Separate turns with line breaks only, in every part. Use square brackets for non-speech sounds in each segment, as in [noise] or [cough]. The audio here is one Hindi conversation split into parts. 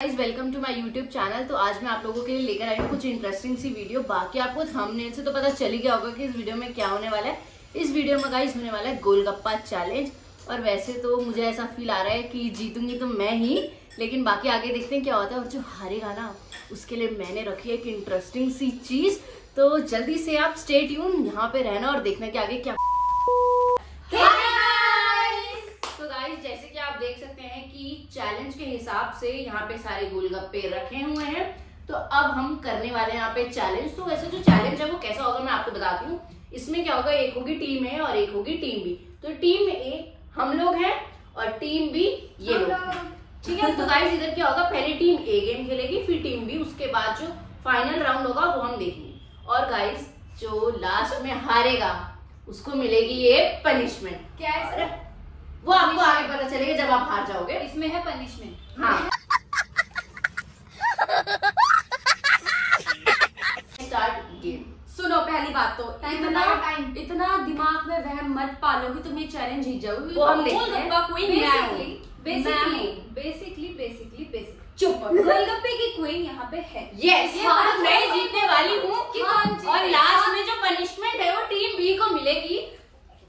Guys welcome to my YouTube channel तो आज मैं आप लोगों के लिए लेकर आई हूँ कुछ इंटरेस्टिंग सी वीडियो बाकी आपको थंबनेल से तो पता चल ही गया होगा कि इस वीडियो में क्या होने वाला है। इस वीडियो में गाइस होने वाला है गोलगप्पा चैलेंज और वैसे तो मुझे ऐसा फील आ रहा है कि जीतूँगी तो मैं ही, लेकिन बाकी आगे देखते हैं क्या होता है। और जो हारेगा ना, उसके लिए मैंने रखी है एक इंटरेस्टिंग सी चीज़। तो जल्दी से आप स्टे ट्यून यहाँ पे रहना और देखना कि आगे क्या तो गाइस जैसे कि आप देख सकते हैं कि चैलेंज के हिसाब से यहाँ पे सारे गोलगप्पे रखे हुए हैं। तो अब हम करने वाले हैं यहाँ पे चैलेंज तो वैसे जो चैलेंज है वो कैसा होगा मैं आपको बताती हूँ। इसमें क्या होगा एक होगी टीम ए और एक होगी टीम बी तो टीम ए हम लोग हैं और टीम बी ये लोग ठीक है तो गाइस इधर क्या होगा? पहले टीम ए गेम खेलेगी फिर टीम बी उसके बाद जो फाइनल राउंड होगा वो हम देखेंगे। और गाइस जो लास्ट में हारेगा उसको मिलेगी ये पनिशमेंट
क्या है सर
वो आपको आगे पता चलेगा जब आप हार जाओगे।
इसमें है पनिशमेंट
हाँ। स्टार्ट गेम
सुनो पहली बात तो इतना
time।
इतना दिमाग में वह मत पालो कि तुम ये चैलेंज जीत जाओगे
वो हम
मैं
बेसिकली बेसिकली बेसिक
चुप
गोलगप्पे की क्वीन यहाँ पे है
यस
ये
और
बात
मैं
है।
जीतने वाली हूँ
कि कौन जीते?
और लास्ट में जो पनिशमेंट है वो टीम बी को मिलेगी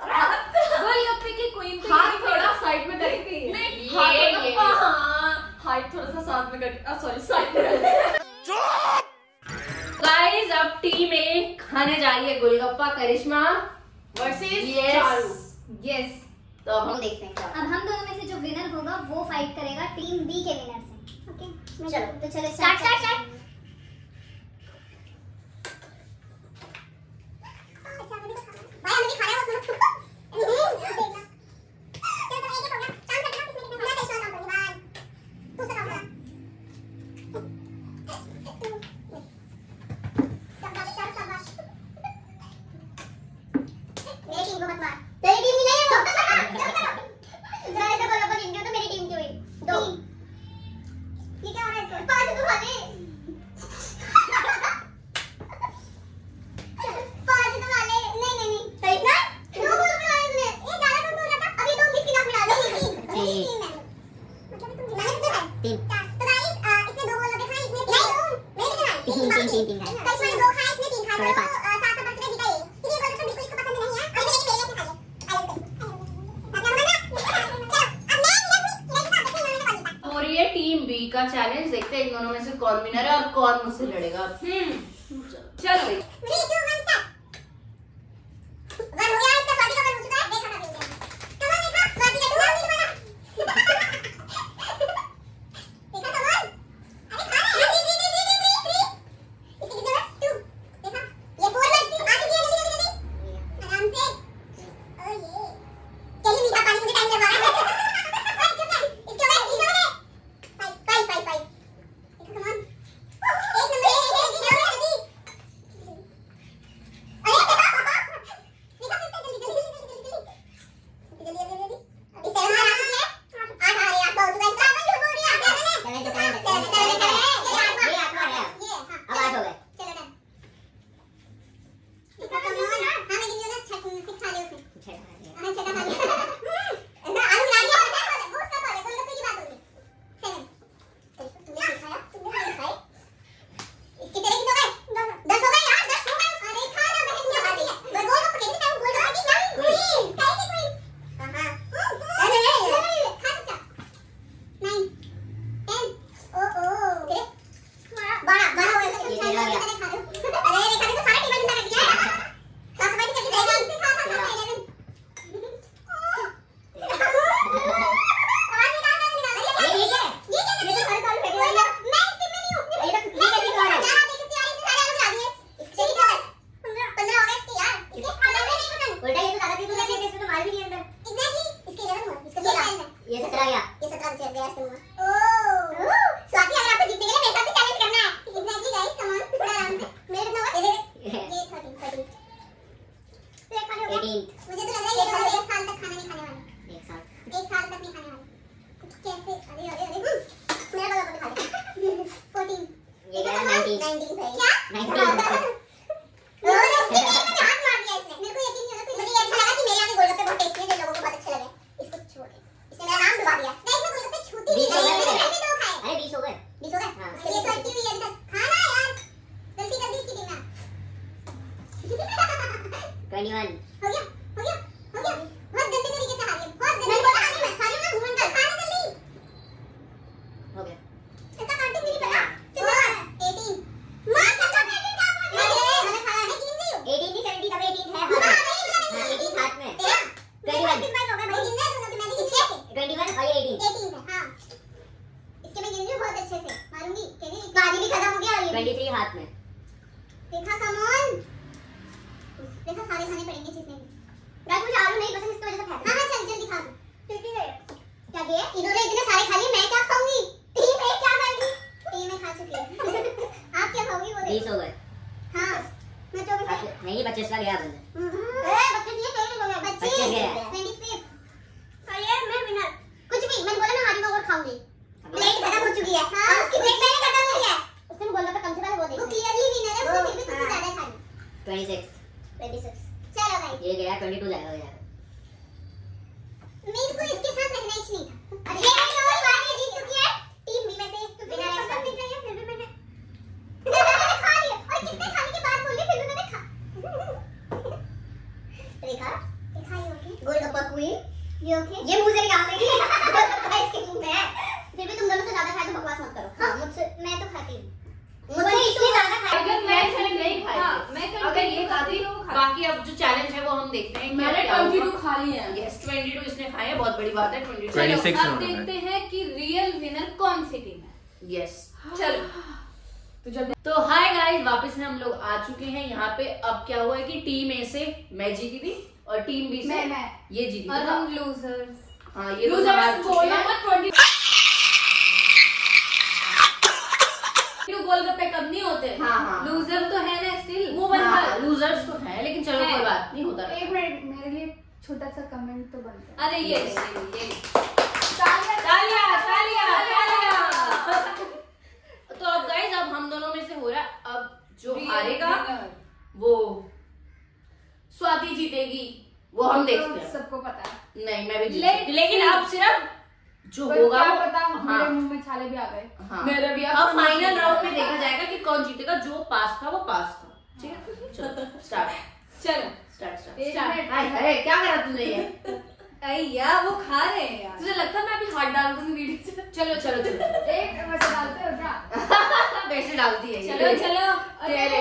गोलगप्पे की क्वीन तो
हाथ
यही
थोड़ा
है।
साइड में करके
नहीं,
ये-
हाथ
ये-
थोड़ा- हाँ, हाइट थोड़ा सा साथ में कर सॉरी साइड में
गाइस में टीम ए खाने जा रही है golgappa Karishma versus yes
yes
तो अब हम देखते हैं क्या
अब हम दोनों में से जो विनर होगा वो फाइट करेगा टीम बी के विनर से। ओके चलो तो चलो स्टार्ट स्टार्ट स्टार्ट मेरी टीम को मत मार तेरी टीम ही नहीं है वो जरा ऐसे बोलो बोल इंडिया तो मेरी टीम की हुई दो ये क्या हो रहा है इसको पाँच तो खाने पाँच तो वाले नहीं नहीं नहीं सही ना दो बोल के वाले इसमें ये ज़्यादा कौन बोल रहा था अभी दो बिस्किट आप मिला दो मेरी टीम है मतलब तुम मैंने कितने खाए तीन तो गाइस इसने दो बोल के खाए इसने तीन मैंने कितने खाए तीन तीन तीन खाए तो इसने दो खाए इसने तीन खाए तो सात सात बच गए जीता ये किसी बोल तो बिल्कुल इसको पसंद नहीं है अभी मेरे मेरे से
रही है टीम बी का चैलेंज देखते हैं इन दोनों में से कौन विनर है और कौन मुझसे लड़ेगा।
हम्म
चलो।
18th मुझे तो लग रहा है ये एक साल तक। खाना नहीं खाने वाले।
एक साल
एक साल तक नहीं खाने वाले। कैसे? अरे अरे अरे [laughs] मेरा बड़ा बड़ा खा ले। 14
ये गया 19
19 भाई क्या?
19
21
बहुत
बड़ी बात है
ट्वेंटी
अब देखते हैं। कि रियल विनर कौन सी टीम है।
यस
चलो।
तो
हाय गाइस तो वापस में हम लोग आ चुके हैं यहाँ पे। अब क्या हुआ है कि टीम ए से मैं जीती थी और टीम बी से
मैं, मैं।
ये जीती
और हम लूजर्स
हाँ ये
लूजर्स क्यों गोलगप्पे कब नहीं होते?
हाँ हाँ।
लूजर तो है ना स्टिल
वो बंदा
लूजर्स तो है लेकिन चलो कोई बात नहीं होता
एक मिनट मेरे लिए छोटासा कमेंट तो बनतो.
अरे
येस
ये
चलो
चलो
चलो। [laughs]
एक वैसे डालते हो क्या? [laughs]
वैसे डालती है
चलो चलो।
तेरे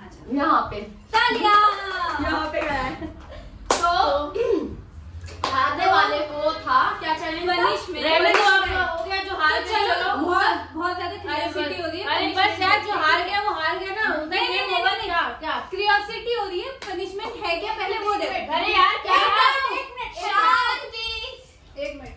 के
यहाँ जा
यहाँ पे
तालिया
यहाँ पे गया है
तो हारने वाले को था क्या चैलेंज
Punishment.
रहने दो आपका हो गया जो हार
तो
गया
चलो
चलो
बहुत बहुत ज़्यादा
अरे
क्यूरियोसिटी हो रही है
अरे बस यार जो हार गया वो हार गया ना
नहीं, नहीं, नहीं,
होगा
नहीं।
क्या क्या
क्यूरियोसिटी हो रही है पनिशमेंट है क्या पहले वो देखो
अरे यार क्या
एक
यार?
मिनट, एक मिनट, शांति एक मिनट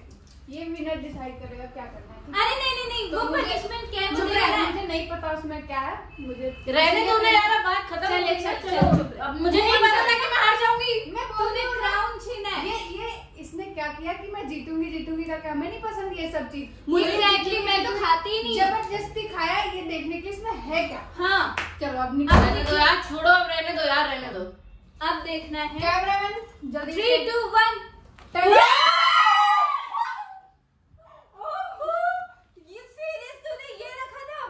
ये विनर डिसाइड करेगा क्या करना है अरे नहीं नहीं नहीं वो तो मुझे- पनिशमेंट क्या है चुप मुझे रहना रहना है। है। मुझे नहीं पता उसमें क्या है मुझे
रहने दो ना यार अब बात खत्म
चल,
हो गई,
चल,
चलो
चल, चुप रह।
अब मुझे नहीं पता था कि मैं हार जाऊँगी
मैं बोल
तूने
रही हूँ
क्राउन छीना है
ये ये इसने क्या किया कि मैं जीतूँगी जीतूँगी का क्या हमें नहीं पसंद ये सब चीज़
मुझे
ये
exactly मैं तो खाती ही नहीं।
ज़बरदस्ती खाया ये देखने के लिए इसमें हाँ चलो अब निकल
रहने दो यार छोड़ो अब रहने दो यार रहने दो।
अब देखना है।
कैमरामैन जल्दी
थ्री टू वन ये सीरियस तूने ये रखा था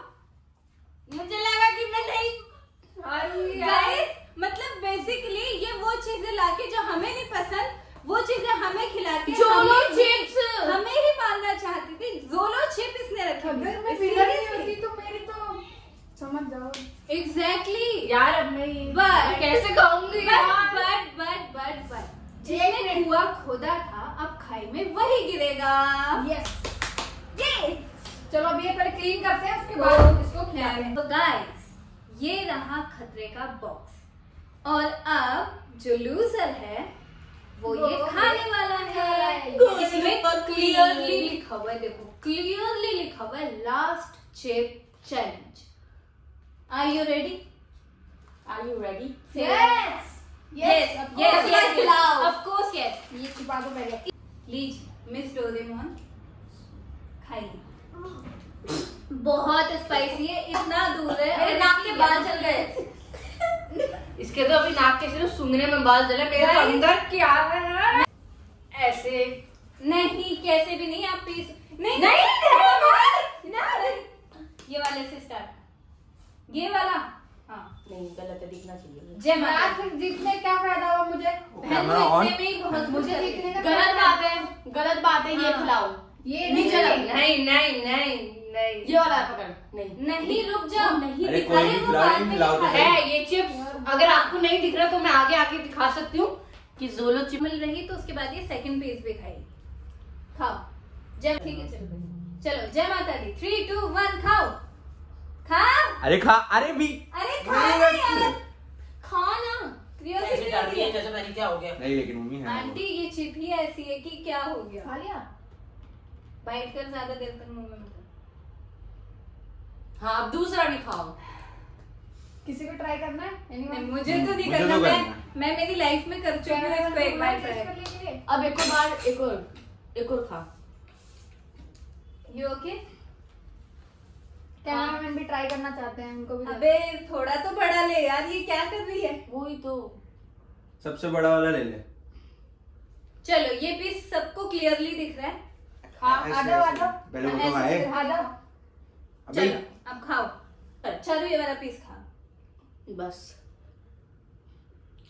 मुझे लगा कि मैं नहीं
गाइस मतलब बेसिकली ये वो चीज़ें लाके जो हमें नहीं पसंद वो चीज़ें हमें खिला के
जोलो
हमें-
चिप्स
हमें ही मारना चाहती थी जोलो चिप इसने रखी
अगर मैं विनर नहीं होती तो मेरी तो समझ जाओ
एग्जैक्टली
यार अब मैं
बट
कैसे खाऊँगी
बट बट बट बट जिसने कुआ खोदा था अब खाई में वही गिरेगा।
यस
ये
चलो अब ये पहले क्लीन करते हैं उसके बाद इसको खिलाते हैं।
तो गाइस ये रहा खतरे का बॉक्स और अब जो लूजर है वो ये खाने वाला है। इसमें क्लियरली लिखा हुआ है देखो। क्लियरली लिखा हुआ है last chip challenge are you ready
are you ready
yes
yes yes yes
खिलाओ
ऑफ़ कोर्स यस
ये छिपा दो पहले।
लीजिए मिस डोरेमोन खाइए। बहुत स्पाइसी है इतना दूर है
मेरे नाक के बाल
चल गए।
इसके तो अभी नाक के सिर्फ़ सूंघने में बाल जले मेरे तो अंदर क्या है? ऐसे।
नहीं कैसे भी नहीं आप पीस नहीं
नहीं,
नहीं ये वाले से स्टार्ट ये वाला।
नहीं गलत है दिखना चाहिए
जय माता
जीतने क्या फ़ायदा हुआ मुझे?
ही बहुत
मुझे
मुझे
जीतने का
गलत बात है गलत बात है ये
हाँ।
खिलाओ
ये
नहीं
नहीं
नहीं नहीं नहीं नहीं। ये वाला पकड़। नहीं।
नहीं रुक जाओ। नहीं
अरे
है, वो बाद में
तो।
है।
है। ये चिप्स अगर आपको नहीं दिख रहा तो मैं आगे आके दिखा सकती हूँ कि जोलो चिप
मिल रही तो उसके बाद ये सेकंड पेज भी खाई खाओ। जय ठीक है चलो। चलो जय माता दी। थ्री टू वन खाओ। खा।
अरे खा अरे भी
अरे खा ना यार। खा ना। क्यूरियोसिटी है
जैसे मैंने क्या हो गया?
नहीं लेकिन मम्मी है।
आंटी ये चिप ही ऐसी है कि क्या हो गया?
खा लिया?
बाइट कर ज़्यादा देर तक मुँह में मत
हाँ अब दूसरा भी खाओ।
किसी को ट्राई करना है?
नहीं? मुझे तो नहीं करना
तो
मैं मैं मेरी लाइफ में कर चुकी हूँ इसको एक बार ट्राई
अब एक और बार एक और एक और खा।
यू ओके
कैमरामैन भी ट्राई करना चाहते हैं उनको भी
अबे थोड़ा तो बड़ा ले यार ये क्या कर रही है?
वही तो।
सबसे बड़ा वाला ले ले।
चलो ये पीस सबको क्लियरली दिख रहा है।
खा आ जाओ आ जाओ
पहले वो तो
आ जाओ
अबे
चलो अब खाओ। चलो ये वाला पीस खा।
बस।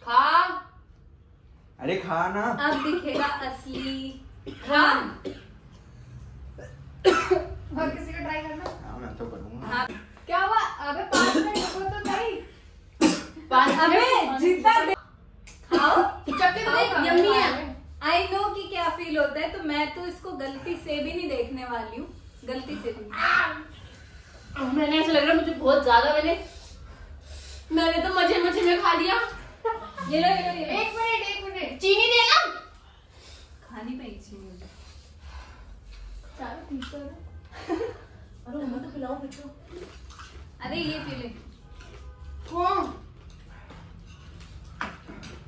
खा।
अरे खा ना।
अब दिखेगा असली। खान
और किसी को ट्राई करना?
हाँ तो करूँगा।
हाँ।
क्या हुआ? अबे पाँच मिनट रुको तो सही।
पाँच
अबे
मिनट
जितना दे- खाओ।
चक्कर
खाओ,
देख यम्मी है।
आई नो कि क्या फील होता है तो मैं तो इसको गलती से भी नहीं देखने वाली हूँ। गलती से भी
मैंने ऐसा लग रहा मुझे बहुत ज़्यादा मैंने मैंने तो मज़े मज़े में खा लिया।
ये लो ये लो ये
एक मिनट एक मिनट।
चीनी देना
खानी पड़ी मुझे
चलो ठीक है।
अरे मम्मा तो खिलाओ बेटो
अरे ये पी ले।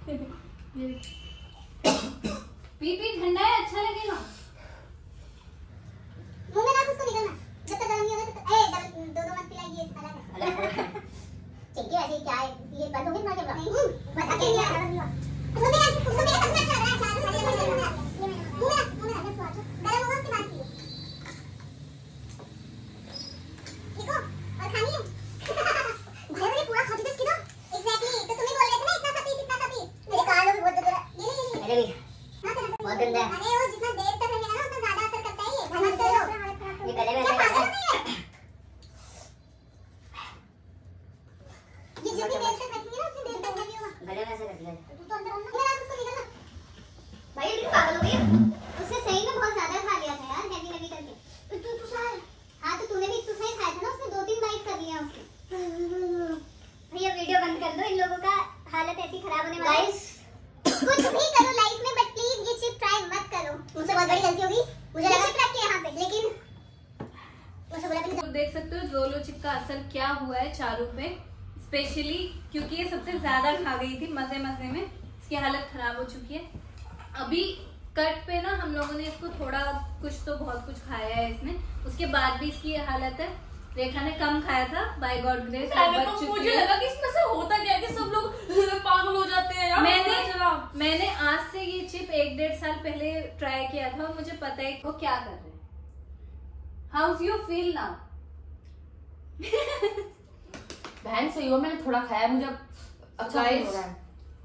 ये
पी पी ठंडा है अच्छा लगेगा
मुँह में रख उसको निकलना जब तक गर्म नहीं होगा तब तक ए डबल दो दो मत पिलाइए अलग है ठीक है वैसे क्या है ये बंद हो गया तुम्हारा कैमरा नहीं मत आके नहीं आ रहा उसको मेरा उसको मेरा सबसे अच्छा लग रहा है अच्छा मुँह में रख मुँह में रख मुँह में रख गर्म होगा उसके बाद पिए देखो और खानी है भाई मैंने पूरा खा दिया इसकी ना एग्जैक्टली तो तुम्हें बोल रहे थे ना इतना सा पीस इतना सा पीस मेरे कान में बहुत दर्द हो रहा है ये ले ये ले
मेरे भी
हाँ, चलो,
बहुत गंदा है।
अरे वो जितना देर तक रहेगा ना उतना ज़्यादा असर करता है ये मत करो
ये गले में ऐसा
पागल
लगा
नहीं जितनी देर तक रखेंगे ना उतनी देर तक हैवी होगा
गले में ऐसे कर दिया
तू तो अंदर अंदर निकल उसको निकलना भाई ये पागल हो गई उसने सही में बहुत ज़्यादा खा लिया था यार हैवी हैवी करके तू तू सार हाँ तो तूने भी तू सही खाया था ना उसने दो तीन बाइट कर लिया उसने भैया वीडियो बंद कर दो इन लोगों का हालत ऐसी खराब होने वाली है कुछ भी करो लाइफ में बट प्लीज़ ये चिप ट्राई मत करो मुझसे बहुत बड़ी गलती होगी। मुझे लगा चिप के यहाँ पे लेकिन
तो देख सकते हो जोलो चिप का असर क्या हुआ है चारू पे स्पेशली क्योंकि ये सबसे ज़्यादा खा गई थी मज़े मज़े में इसकी हालत खराब हो चुकी है। अभी कट पे ना हम लोगों ने इसको थोड़ा कुछ तो बहुत कुछ खाया है इसने उसके बाद भी इसकी ये हालत है। रेखा ने कम खाया था बाय गॉड ग्रेस
मुझे लगा कि इसमें से होता क्या है कि सब लोग [laughs] पागल हो जाते हैं यार।
मैंने मैंने आज से ये चिप एक डेढ़ साल पहले ट्राई किया था मुझे पता है वो क्या कर रहे हैं। हाउ यू फील नाउ
बहन सही हो मैंने थोड़ा खाया मुझे अच्छा हो रहा है।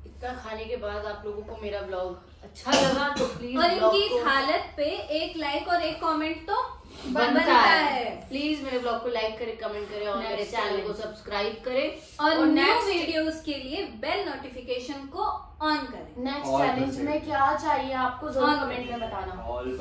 इतना खाने के बाद आप लोगों को मेरा ब्लॉग अच्छा लगा तो प्लीज़
और इनकी इस हालत पे एक लाइक और एक कमेंट तो
बनता है। प्लीज़ मेरे ब्लॉग को लाइक करें कमेंट करें और मेरे चैनल को सब्सक्राइब करें।
और न्यू
वीडियो
वीडियोस के लिए बेल नोटिफिकेशन को ऑन करें।
नेक्स्ट
और
चैलेंज में क्या चाहिए आपको ज़रूर कमेंट में बताना।
ऑल